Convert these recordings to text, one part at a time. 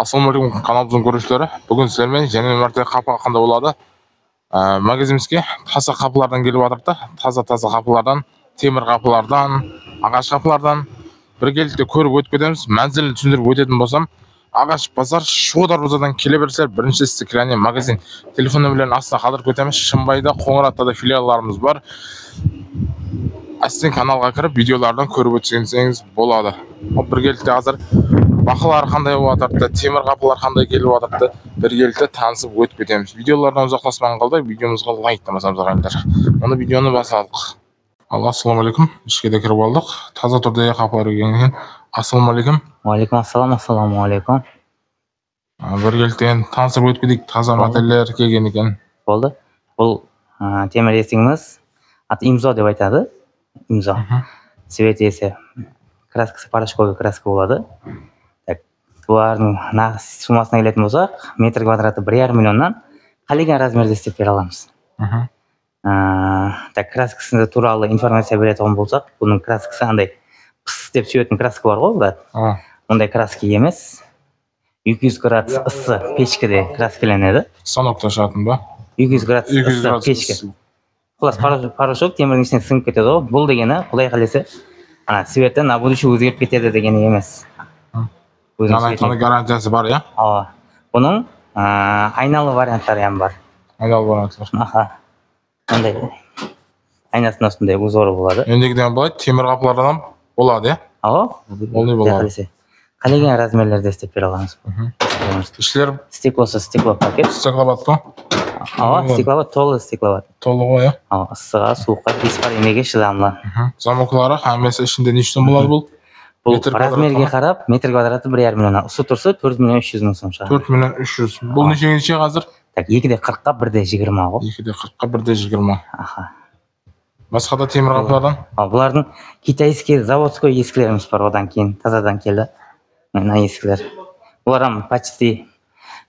ассалаумағалейкум каналымыздың көрушілері. Бүгін сіздермен жаңа мәрте қапы қандай болады. Ә, магазинімізге таза қапылардан келіп жатыр да таза таза қапылардан темір қапылардан ағаш қапылардан біркелкі көріп өтіп кетеміз. Мәнзілін түсіндіріп өтетін болсам ағаш базар шу дарбазадан келе берсеңіздер бірінші стеклянный магазин телефон нөмірлерін астына қалдырып кетеміз. Шымбайда қоңыратта да филиалдарымыз бар. Әстен каналға кіріп видеолардан көріп өтсеңіз болады. Біркелкі қазір бақылар қандай болып жатыр темір қапылар қандай келіп жатыр біркелкі танысып өтіп кетеміз. Видеолардан ұзақтаспаған қалдай видеомызға лайктамасаңыздар ағайындар оны видеоны бастадық ал ассалаумағалейкум ішке де кіріп алдық. Таза түрдегі қапылар келген екен ассалаумағалейкум уағалейкум ассалам ассалаумағалейкум біркелкі енді танысып өтіп кетейік. Таза Болды. моделдер келген екен. Болды. Бұл ә, темір есігіміз аты имзо деп айтады. Имзо Мгм. цветесі краскасы порошковый краска болады. Бұлардың нағыз суммасына келетін болсақ метр квадраты бір жарым миллионнан қалеген размерде істеп бере аламыз. Мгм. ә, так краскасы туралы информация беретін болсақ бұның краскасы андай пыс деп сүйетін краска бар ғой брат А, ондай краска емес. 200 градус ыссы печкеде краскаленеді станокта шығатын ба? 200 градус 200 ыссы градус ыссы. плюс порошок- порошок темірдің ішіне сіңіп кетеді ғой. Бұл дегені құдай қаласа ана цветі на будущее өзгеріп кетеді дегені емес. Өзінің жаңа айтқандай цветіне. гарантиясы бар иә ооба бұның ә, айналы варианттары ham бар айналып баратыр аха мындай айнасында осындай узоры болады ендігіден былай темір қапылардан болады иә ооба Ол не болады? қаласа қалеген размерлерде істеп бере аламыз Мгм. іштері стеклосы стеклопакет стеклобат па ооба Болады. стеклобат толы стеклобат толы ғой иә ооба ыстыға суыққа испарениеге шыдамлы Мгм. замоклары хаммасы бұл размерге қарап метр квадраты бір жарым миллионнан ұсы тұрса төрт миллион үш жүз мың сом шығады төрт миллион үш жүз. Бұл А. нешеге неше қазір? Так екіде қырыққа бірде жиырма ғой. Екіде қырыққа бірде жиырма. Аха. Басқа да темір қапылардан ал бұлардың китайский заводской ескілеріміз бар одан кейін тазадан келді. Мына ескілер. Бұлар почти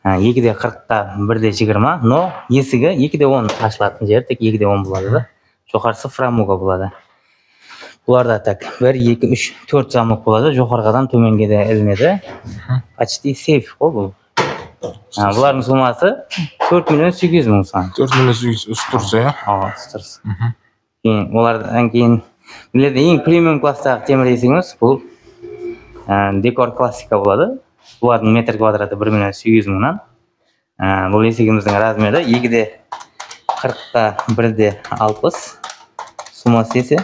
ә, екіде қырыққа бірде жиырма но есігі екіде он ашылатын жері тек екіде он болады да. Жоғарысы фрамуга болады. Бұларда так. Бір екі үш төрт замок болады. Жоғарғыдан төменге де ілінеді. Почти сейф қой бұл. Бұлардың суммасы төрт миллион сегіз жүз мың сом төрт миллион сегіз жүз тұрса иә? Дұрыс. Кейін олардан кейін біледі ең премиум класстағы темір есігіміз бұл. Декор классика болады. Бұлардың метр квадраты бір миллион сегіз жүз мыңнан. Бұл есігіміздің размері екіде қырыққа бірде алпыс суммасы есе.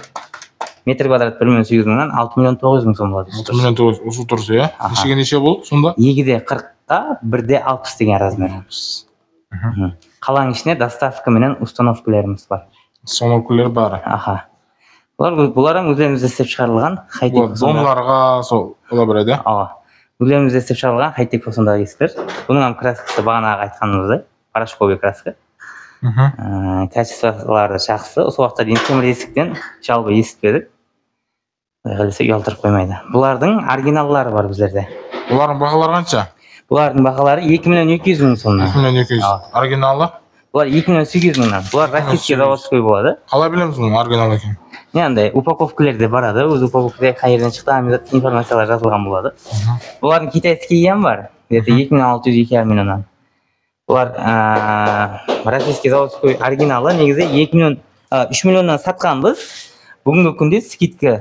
Метр квадрат бір миллион сегіз жүз мыңнан алты миллион тоғыз жүз мың сом болады. алты миллион тоғыз осы тұрса иә? Нешеге неше бұл сонда? Екіде қырыққа бірде алпыс деген размер. Қаланың ішіне доставка менен установкаларымыз бар. Сонокулер бар. Аха. Бұлар бұлар өздерімізде істеп шығарылған хай-тек домларға сол бола береді иә ооба өздерімізде істеп шығарылған хай-тек фасондағы есіктер бұның краскасы бағанағы айтқанымыздай. Порошковый краска. Ыыы качестволары жақсы осы уақытқа дейін темір есіктен жалпы естіпедік құдай қаласа ұялтырып қоймайды. Бұлардың оригиналдары бар біздерде. Бұлардың бағалары қанша? Бұлардың бағалары екі миллион екі жүз мың сомнан. Екі миллион екі жүз. Оригиналы бұлар екі миллион сегіз жүз мыңнан. Бұлар российский 800. заводской болады. Қалай білеміз бұның оригинал екенін не андай упаковкалерде барады. Өз упаковкада қай жерден шықты информациялар жазылған болады. Бұлардың китайский ham бар. Где то екі миллион алты жүз екі жарым миллионнан. Бұлар ыыы российский заводской оригиналы негізі екі миллион үш миллионнан сатқанбыз. Бүгінгі күнде скидка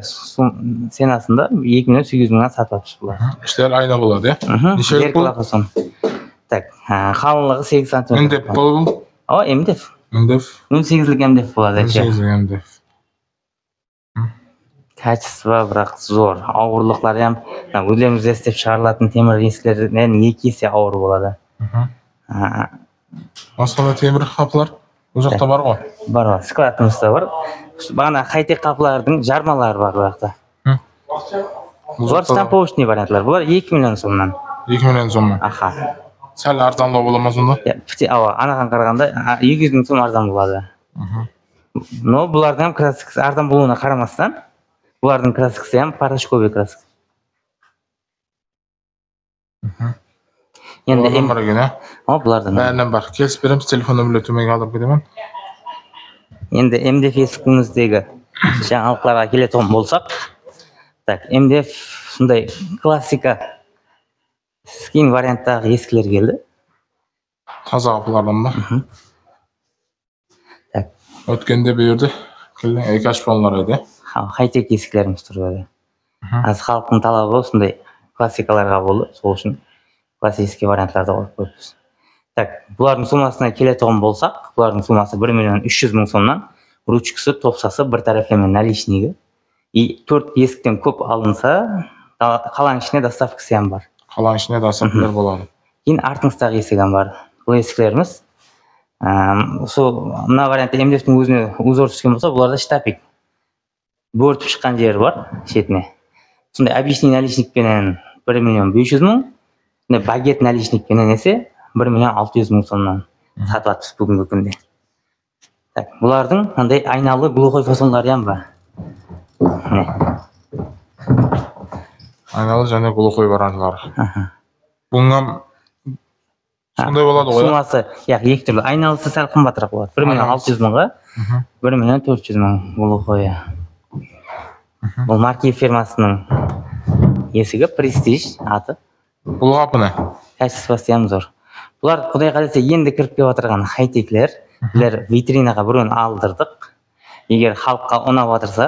ценасында екі миллион сегіз жүз мыңнан сатып алыппыз бұлар. Іштері айна болады иә? Мхм. Нешелік бұл? так қалыңлығы сегіз сантиметр. Міндеп бұл? Ооба мдф. Міндеп нөл сегізлік мдф болады әке. сегіз міндеп качество бірақ зор. Ауырлықтары ham мына өздерімізде істеп шығарылатын темір есіктерден екі есе ауыр болады. Басқа да темір қапылар бұл жақта бар ғой? Бар бар. Складымыз да бар. Бағана хай-тек қапылардың жармалары бар бұл жақта бұлар штамповочный вариантлар бұлар екі миллион сомнан екі миллион сом аха сәл арзандау бола ма сонда иә, ооба анаған қарағанда екі жүз мың сом арзан болады но бұлардың краскасы арзан болуына қарамастан бұлардың краскасы ham порошковый краска енді бұлардан бәрінен бар келісіп береміз телефон нөмірлер төменге қалдырып кетемін енді мдф есігіміздегі жаңалықтарға келетін болсақ так мдф сондай классика кейін варианттағы ескілер келді таза қапылардан ба так. Өткенде бұл жерде екі ашпалар еді хай-тек ескілеріміз тұр еді Мгм. қазір халықтың талабы осындай классикаларға болды сол үшін классический варианттарды қойып қойыппыз так бұлардың суммасына келетін болсақ бұлардың суммасы бір миллион үш жүз мың сомнан ручкасы топсасы бір тарафлама наличнигі и төрт есіктен көп алынса қаланың ішіне доставкасы ham бар. Қаланың ішінде доставкалар болады. Кейін артыңыздағы есік бар. Бұл есіктеріміз ыыы сол мына вариантта мдфтің өзіне узор түскен болса бұларда штапик бөртіп шыққан жері бар шетіне. Сондай объясни наличникпенен бір миллион бес жүз мың багет наличникпенен есе бір миллион алты жүз мың сомнан сатып жатырмыз бүгінгі күнде. Так бұлардың андай айналы глухой фасондары бар міне айналы және глухой аха. бұнан сондай болады ғой иә? суммасы яғни екі түрлі. Айналысы сәл қымбатырақ болады. Бір миллион алты жүз мыңға бір миллион төрт жүз мың глухойы бұл марки фирмасының есігі престиж аты. Бұл қапы не качествосы ям зор. Бұлар құдай қаласа енді кіріп келіп жатырған хайтеклер білер витринаға біреуін алдырдық. Егер халыққа ұнап жатырса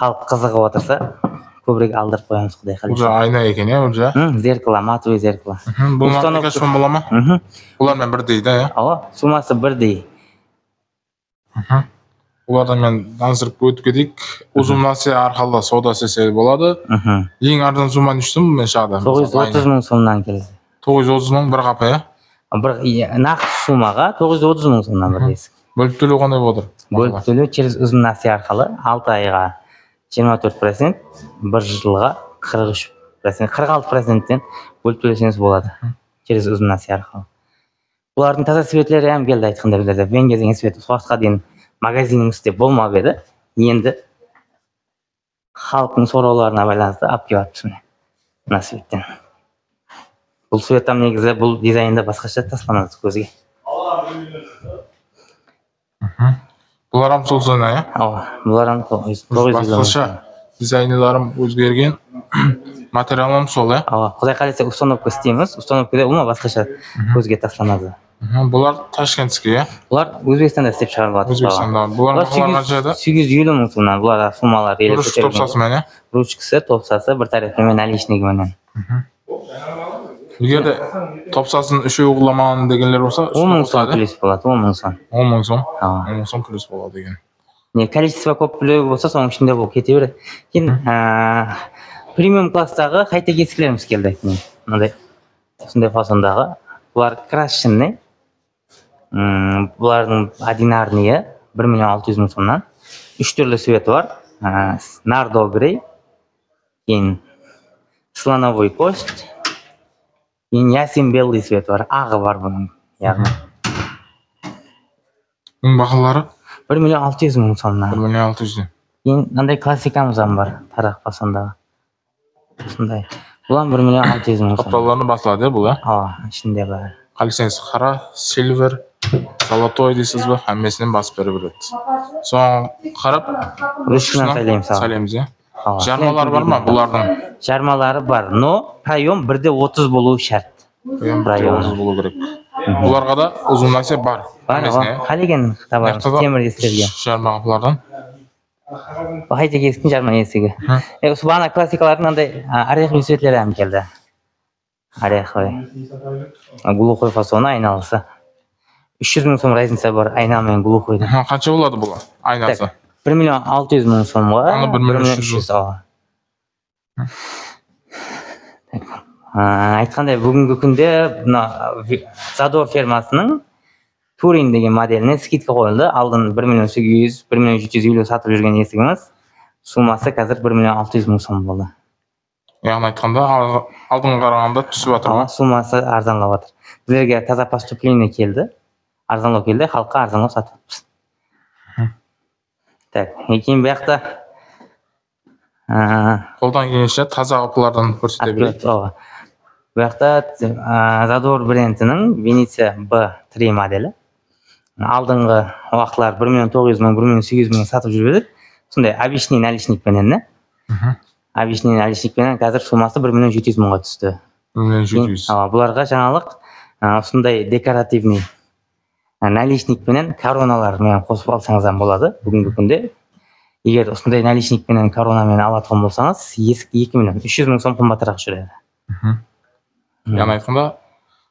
халық қызығып жатырса көбірек алдырып қоямыз құдай қаласа. Жа айна екен иә М, зеркало матовый зеркало бұл шпон бола ма? Бұлармен бірдей да иә? Ала суммасы бірдей. Мгм. олардан мен таныстырып өтіп кетейік. Узум насия арқылы сауда істесе болады. Мхм. Ең арзан сумма неше сом мен шағда тоғыз жүз отыз мың сомнан келеді тоғыз жүз отыз мың бір қапа иә? Бір нақты суммаға тоғыз жүз отыз мың сомнан бір есік. Бөліп төлеу қандай болып отыр бөліп төлеу через ұзыннасия арқылы алты айға жиырма төрт процент бір жылға қырық үш процент қырық алты проценттен бөліп төлесеңіз болады через ұзыннасия арқылы. Бұлардың таза светлері ham келді айтқанда білерде венге деген свет сол уақытқа дейін магазинімізде болмап еді. Енді халықтың сұрауларына байланысты алып келіп жатырмыз міне мына светтен. Бұл свет там негізі бұл дизайнда басқаша тасталынады көзге бұлар ham сол зона иә? Ооба тоғыз жүз басқаша дизайнерларым өзгерген материалым сол иә? Ооба құдай қаласа установка істейміз. Установкада ол басқаша көзге тасталынады Мгм, бұлар ташкентский иә? Бұлар өзбекстанда істеп шығарылады. Өзбекстанда. Бұлар сегіз жүз елу мың сомнан. Бұлар суммалар топсасымен иә ручкасы топсасы бір тарафымен наличнигіменен егер де топсасын үшеуі құламаған дегендер болса он мың сом плюс болады он мың сом. Он мың сом? Он мың сом плюс болады екен не количество көп болса соның ішінде бұл кете береді. Кейін премиум класстағы хайтек есіктеріміз келді. Мынандай осындай фасондағы. Бұлар крашенный. Бұлардың одинарныйы бір миллион алты жүз мың сомнан. Үш түрлі светі бар. Нардо грей кейін слоновой кость. Ясин белый свет бар ағы бар бұның яғни бұның бағалары бір миллион алты жүз мың сомнан бір миллион алты жүзден кейін мынандай классикамыз ham бар тарақ фасондағы осындай. Ham бір миллион алты жүз мың сом. Қаптауларына басылады иә бұл иә ооба ішінде бар. Қалесеңіз қара сильвер золотой дейсіз ба? Әммесінен басып бере береді соған қарап ручкамен сайлаймыз сайлаймыз иә. Жармалары бар ма бұлардың жармалары бар. Но проем бірде отыз болуы шарт. Тоғыз болу керек. Бұларға да ұзын нәрсе бар. Бар да темір қапылардан хайтек есіктің жарма есігі осы бағана классикалардың андай ореховый светлері ham келді. Ореховый глухой фасоны айналысы. Үш жүз мың сом разница бар айна мен глухойда Мхм, қанша болады бұл айнасы бір миллион алты жүз мың сомға Аны бір миллион үш жүз. айтқандай бүгінгі күнде мына задор фермасының турин деген моделіне скидка қойылды. Алдын бір миллион сегіз жүз бір миллион жеті жүз елу сатып жүрген есігіміз суммасы қазір бір миллион алты жүз мың сом болды. Яғни айтқанда ал- алдыңға қарағанда түсіп жатыр. Ала суммасы арзандап жатыр. Біздерге таза поступление келді. Арзандау келді халыққа арзандау сатып так кейін бұл жақта қолдан келгенше таза қапылардан көрсете берейік. ооба бұл жақта задор брендінің венеция б три моделі алдыңғы уақытлар бір миллион тоғыз жүз мың бір миллион сегіз жүз мың сатып жүріп едік. Сондай обычный наличникпенен да Мхм. обычный наличникпенен қазір суммасы бір миллион жеті жүз мыңға түсті. Миллион жеті жүз. Ооба буларга жаңылык ушундай декоративный наличник менен косуп алсаңыз дагы болот бүгүнкү күндө эгер ушундай наличник менен корона менен ала турган болсаңыз эки миллион үч жүз миң сом кымбатыраак жүрөт яғни айтқанда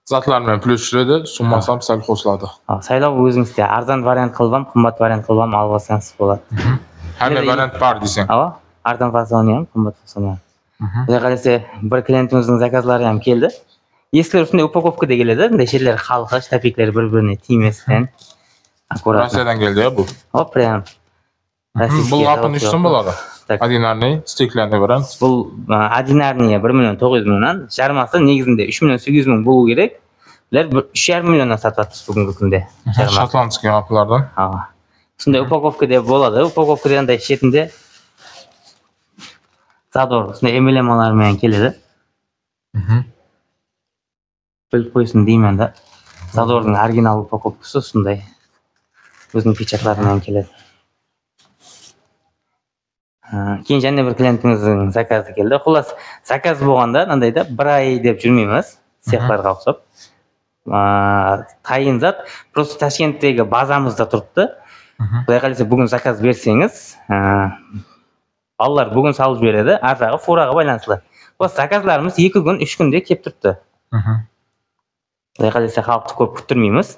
затлар менен плюс жүреді суммасы сәл қосылады. А, сайлоо өзүңүздө арзан вариант кылбам кымбат вариант кылбам алып алсаңыз һәмме Жерде- вариант бар десең. Ооба арзан фасоны ham кымбат фасоны ham кудай кааласа бир клиентибиздин заказлары ham келди эскилер ушундай упаковкада келет да мындай жерлери калкыч тапиктер бири бирине тийместен аккуратно россиядан келді иә бұл о прям бұл қапын үш сом болады Так. одинарный стеклянный вариант бул а, одинарный бир миллион тогуз жүз мыңнан жармасы негизинде үч миллион сегиз жүз миң болуу керек булар бир үч жарым миллиондон сатып атпыз бүгүнкү күндө жарма шотландский қапылардан ооба ушундай упаковкада болот упаковкада андай четинде задор ушундай эмблемалар менен келет біліп қойсын деймін да задордың оригинал упаковкасы ушундай өзүнүн печатларынан келет А, кийин жана бир клиентиңиздин заказы келди кулас заказ болгондо андай да бир ай деп жүрмөйбүз цехтарга окшоп А, кайын зат. Просто ташкенттеги базамызда турат да кудай кааласа бүгүн заказ берсеңиз а, балалар бүгүн салып жиберет ар жагы фурага байланыштуу просто заказларыбыз эки күн үч күндө келип турат кудай кааласа халыкты көп күттүрмөйбүз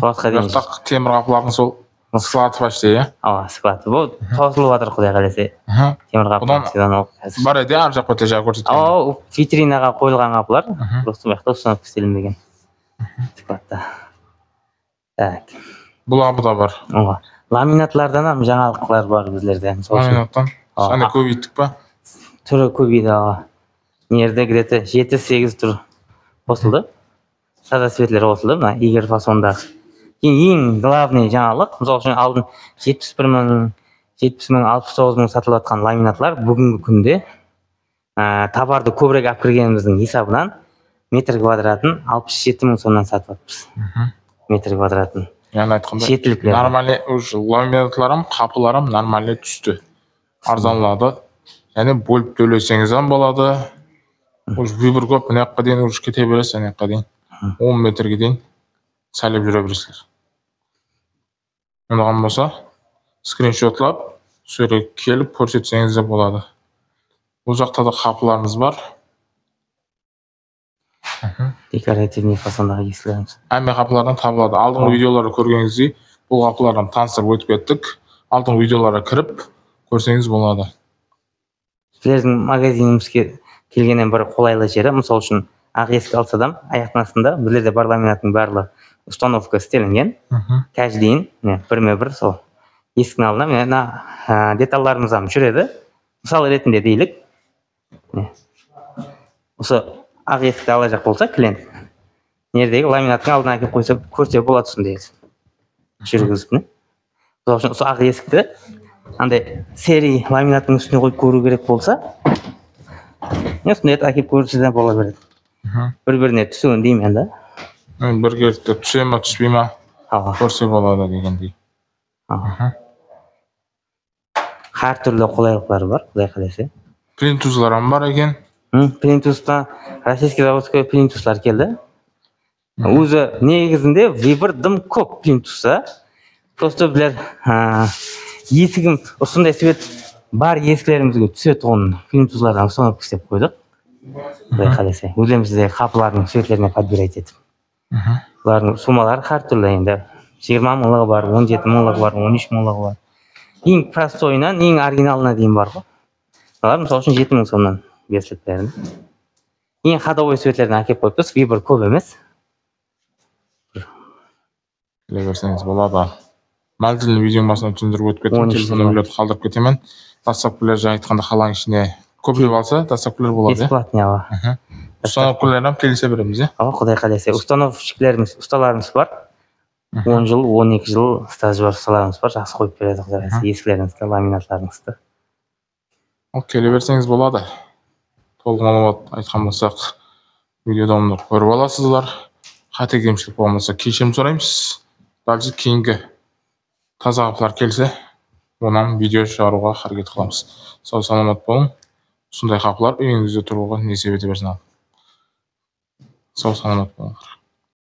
сабатка дейин бірақ темір қапылардың сол склад почти иә? Ооба склад. Бул тосулуп атыр кудай кааласа Мгм. темир кап Будан- сезон болуп азыр бар еді ар жаққа өте жағы көрсеткен. Ооба витринага коюлган капылар Мгм. просто буякта установка истелинбеген складта так. Бұл қапы да бар. Ооба ламинатлардан ham жаңалыктар бар үчүн ламинаттан? Аны көбейттік па? Түрі көбейді мына жерде где то жети сегиз түр косулду сада цветлер косулду мына игер фасондагы кийин эң главный жаңалык мисалы үчүн алдын жетимиш бир миң жетимиш миң алпыс тогуз миң сатылып аткан ламинатлар бүгүнкү күндө а, товарды көбүрөөк алып киргенибиздин эсабынан метр квадратын алпыс жети миң сомдон сатып атпыз метр квадратын. Яғни айтқанда шетиликлер нормальный уже ламинатларым қапыларым нормальный түсті. Арзанлады. Және бөліп төлесеңіз болады. Уже выбор көп мына жаққа дейін уже кете бересіз ана жаққа дейін. Он метрге дейін сайлап жүре бересіздер ұнаған болса скриншотлап сол жерге келіп көрсетсеңіз де болады бұл жақта да қапыларымыз бар декоративный фасондагы эскилерибиз әмме қапылардан табылады алдыңғы видеоларды көргеніңіздей бұл қапылардан таныстырып өтіп кеттік алдыңғы видеоларға кіріп көрсеңіз болады силердин магазинимизге келгенден бір қолайлы жері мысалы үшін ақ есік алса да аяқтың астында біздерде бар ламинаттың барлығы установка істелінген. Каждыйын міне бірме бір сол есіктің алдына міне мына ә, детальдарымыз жүреді. Мысал ретінде міне осы ақ есікті ала жақ болса клиент мына жердегі ламинаттың алдына әкеліп қойса көрсе болады сондай жүргізіп міне. Мысалы үшін осы ақ есікті андай серий ламинаттың үстіне қойып көру керек болса міне осындай әкеліп көрсе де бола береді. Бір біріне түсуін деймін да біркелкі түсе ма түспей ма көрсе болады дегендей ооба ар түрлі қолайлықтар бар құдай қаласа плинтузлар бар екен М, плинтустан российский заводской плинтустар келді өзі негізінде вибр дым көп плинтуста просто білер есігім осындай свет бар есіктерімізге түсетұғын плинтуслардан установка істеп қойдық құдай қаласа. Өзімізде қапылардың светлеріне подбирать етіп бұлардың суммалары әртүрлі енді. жиырма мыңлығы бар он жеті мыңлығы бар он үш мыңлығы бар. Ең простойынан ең оригиналына дейін бар ғой. Олар мысалы үшін жеті мың сомнан беріледі бәрін. Ең ходовой светлерін әкеліп қойыппыз вибр көп емес. Келе берсеңіз болады. Мобильный видеоның басына түсіндіріп өтіп кеттім телефон нөмірлерді қалдырып кетемін. Жаңа айтқанда қаланың ішіне көбірек алса доставкалар болады иә бесплатный ава Мгм. установкалар ham келісе береміз иә ава құдай қаласа установщиклеріміз ұсталарымыз бар он жыл он екі жыл стажы бар ұсталарымыз бар жақсы қойып береді құдай қаласа есіктеріңізді ламинатларыңызды ал келе берсеңіз болады толық малымат айтқан болсақ видеода көріп аласыздар қате кемшілік болған болса кешірім сұраймыз дальше кейінгі таза қапылар келсе онан видео шығаруға харекет қыламыз сау саламат болың сондай қапылар үйіңізде тұруға не себеп берсін ал? Сау саламат болыңыздар